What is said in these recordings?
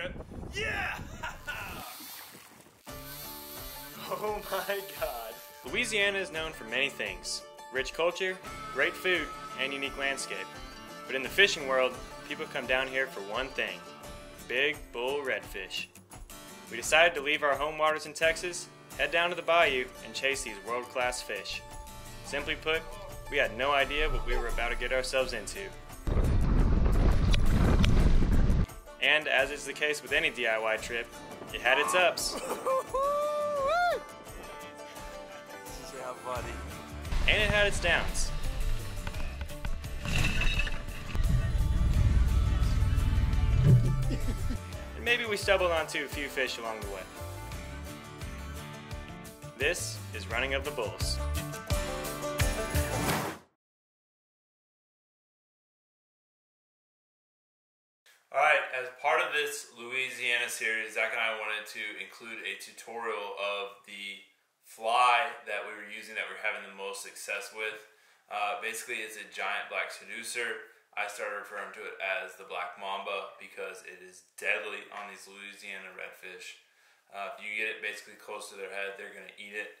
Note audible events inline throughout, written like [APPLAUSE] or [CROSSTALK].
trip. Yeah! [LAUGHS] oh my god. Louisiana is known for many things rich culture, great food, and unique landscape. But in the fishing world, people come down here for one thing big bull redfish. We decided to leave our home waters in Texas, head down to the bayou, and chase these world class fish. Simply put, we had no idea what we were about to get ourselves into. And as is the case with any DIY trip, it had its ups [LAUGHS] Yeah, buddy. and it had its downs. and maybe we stumbled onto a few fish along the way. This is Running of the Bulls. This Louisiana series, Zach and I wanted to include a tutorial of the fly that we were using that we are having the most success with. Uh, basically, it's a giant black seaducer. I started referring to it as the black mamba because it is deadly on these Louisiana redfish. Uh, if you get it basically close to their head, they're going to eat it.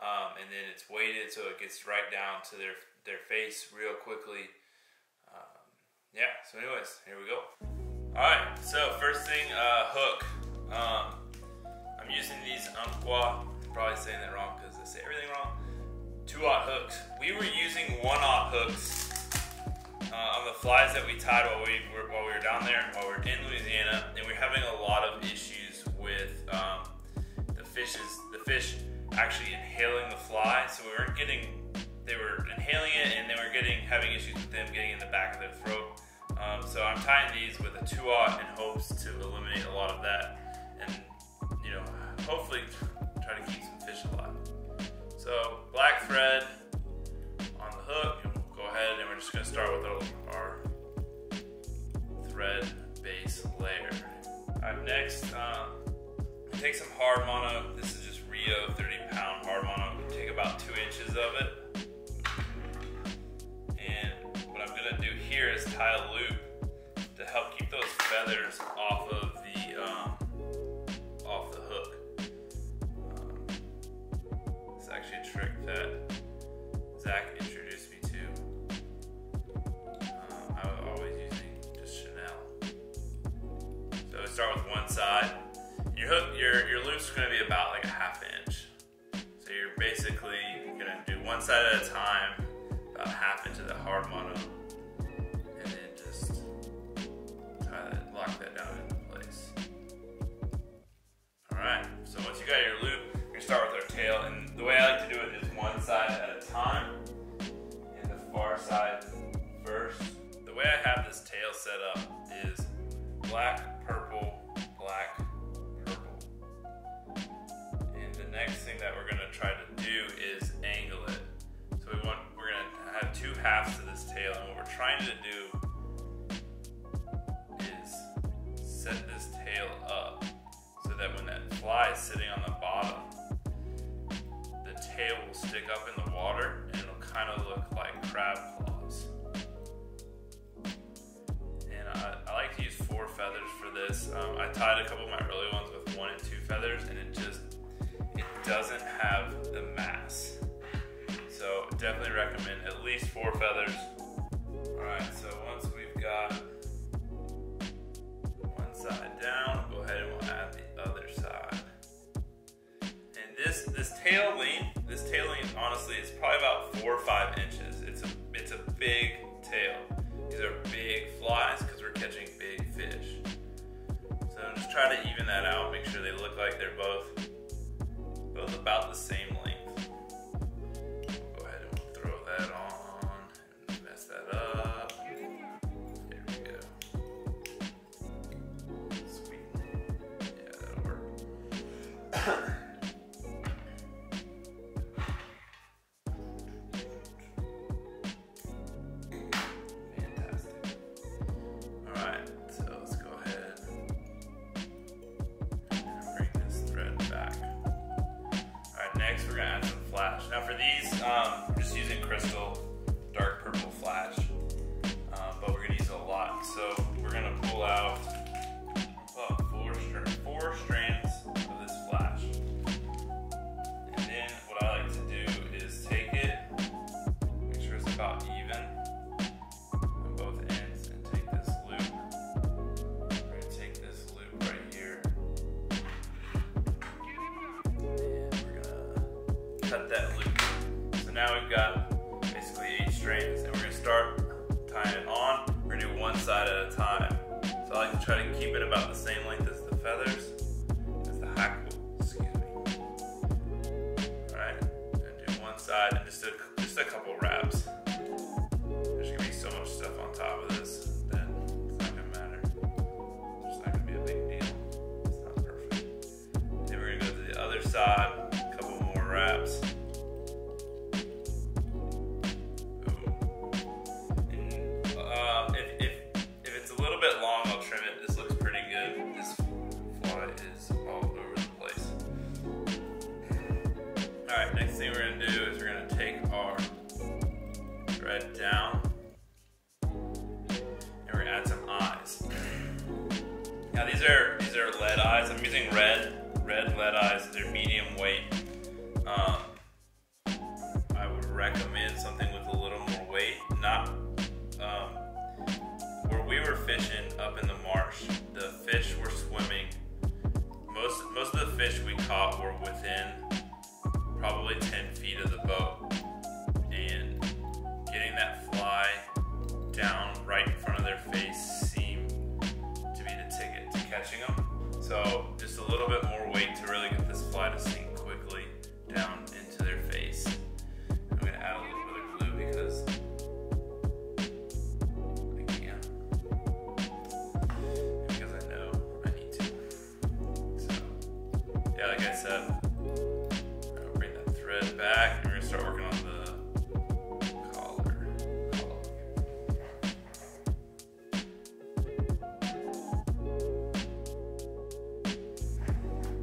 Um, and then it's weighted so it gets right down to their, their face real quickly yeah, so anyways, here we go. Alright, so first thing, uh, hook. Um, I'm using these Umpqua, I'm probably saying that wrong because I say everything wrong. Two aught hooks. We were using one aught hooks uh, on the flies that we tied while we were while we were down there, while we were in Louisiana, and we having 2-aught in hopes to eliminate a lot of that and, you know, hopefully try to keep some fish alive. So black thread on the hook, and we'll go ahead and we're just gonna start with our, our thread base layer. All right, next, uh, take some hard mono. This is just Rio 30 pound hard mono. Take about two inches of it And what I'm gonna do here is tie a loop help keep those feathers off of tail length, this tail length honestly is probably about four or five inches. It's a it's a big tail. These are big flies because we're catching big fish. So just try to even that out. Make sure they look like they're both both about the same Now for these, um, I'm just using crystal dark purple flash, um, but we're gonna use a lot. So we're gonna pull out, God and is the I said. I'll bring that thread back and we're gonna start working on the collar. collar.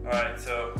All right, so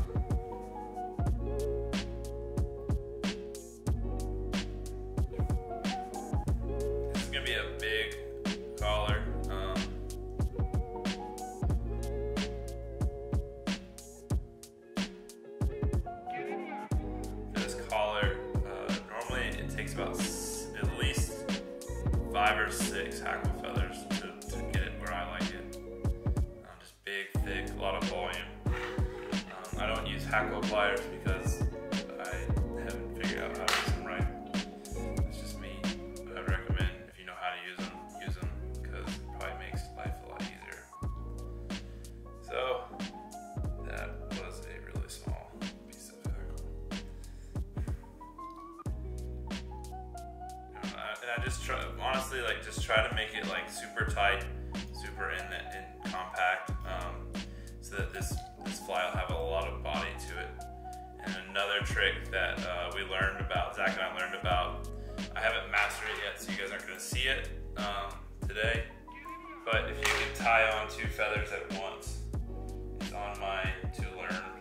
not pliers because I haven't figured out how to use them right. It's just me. But I recommend if you know how to use them, use them because it probably makes life a lot easier. So that was a really small piece of tackle. And I, just try, honestly, like just try to make it like super tight, super in the, in compact, um, so that this this fly will have another trick that uh, we learned about, Zach and I learned about. I haven't mastered it yet, so you guys aren't gonna see it um, today. But if you can tie on two feathers at once, it's on my to learn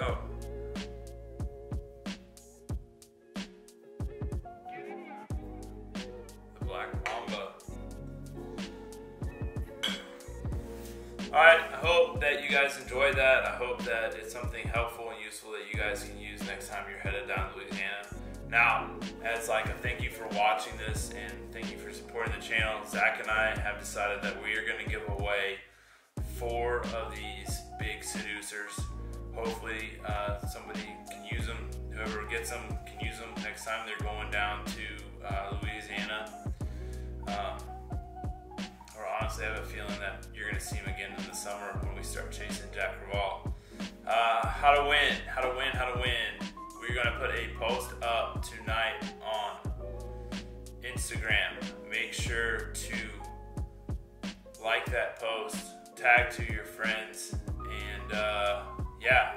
go. The Black Mamba. Alright, I hope that you guys enjoyed that. I hope that it's something helpful and useful that you guys can use next time you're headed down to Louisiana. Now, as like a thank you for watching this and thank you for supporting the channel, Zach and I have decided that we are going to give away four of these big seaducers Hopefully, uh, somebody can use them. Whoever gets them can use them next time they're going down to uh, Louisiana. Um, or honestly, I have a feeling that you're going to see them again in the summer when we start chasing Jack Crevalle. Uh, how to win, how to win, how to win. We're going to put a post up tonight on Instagram. Make sure to like that post, tag to your friends, and uh, yeah.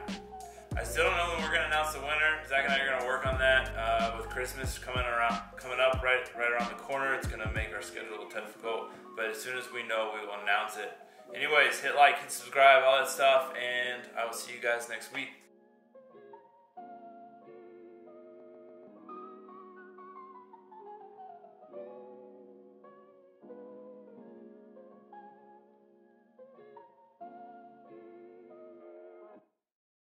I still don't know when we're gonna announce the winner. Zach and I are gonna work on that. Uh, with Christmas coming around, coming up right right around the corner, it's gonna make our schedule a little difficult. But as soon as we know, we will announce it. Anyways, hit like, hit subscribe, all that stuff, and I will see you guys next week.